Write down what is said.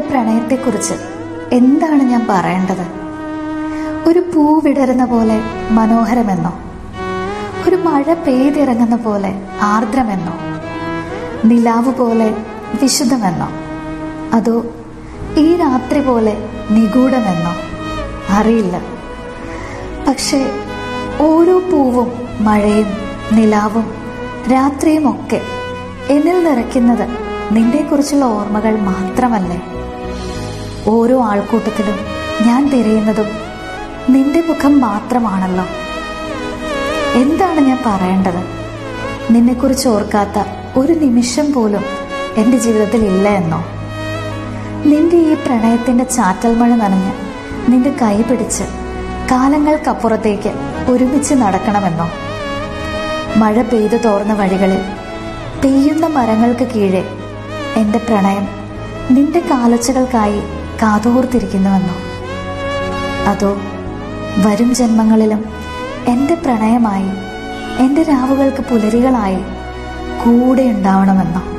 പ്രണയത്തെക്കുറിച്ച് എന്താണ് ഞാൻ പറയേണ്ടത്? ഒരു പൂ വിടരുന്ന പോലെ മനോഹരമെന്നോ? ഒരു മഴ പെയ്തിറങ്ങുന്ന പോലെ ആർദ്രമെന്നോ? നിലാവ് പോലെ വിശുദ്ധമെന്നോ? അതോ ഈ രാത്രി പോലെ നിഗൂഢമെന്നോ? അറിയില്ല. പക്ഷേ ഓരോ പൂവും മഴയും നിലാവും രാത്രിയുമൊക്കെ എന്നിൽ നിറയ്ക്കുന്നത് നിന്നെക്കുറിച്ചുള്ള ഓർമ്മകൾ മാത്രമല്ലേ? ഓരോ ആൾക്കൂട്ടത്തിലും ഞാൻ തിരയുന്നതും നിന്റെ മുഖം മാത്രമാണല്ലോ. എന്താണ് ഞാൻ പറയേണ്ടത്? നിന്നെക്കുറിച്ച് ഓർക്കാത്ത ഒരു നിമിഷം പോലും എന്റെ ജീവിതത്തിൽ ഇല്ല എന്നോ? നിന്റെ ഈ പ്രണയത്തിന്റെ ചാറ്റൽ മഴ നനഞ്ഞ് നിന്റെ കൈ പിടിച്ച് കാലങ്ങൾക്കപ്പുറത്തേക്ക് ഒരുമിച്ച് നടക്കണമെന്നോ? മഴ പെയ്തു തോർന്ന വഴികളിൽ പെയ്യുന്ന മരങ്ങൾക്ക് കീഴെ എന്റെ പ്രണയം നിന്റെ കാലൊച്ചകൾക്കായി കാതോർത്തിരിക്കുന്നുവെന്നോ? അതോ വരും ജന്മങ്ങളിലും എന്റെ പ്രണയമായി എന്റെ രാവുകൾക്ക് പുലരികളായി കൂടെ ഉണ്ടാവണമെന്നോ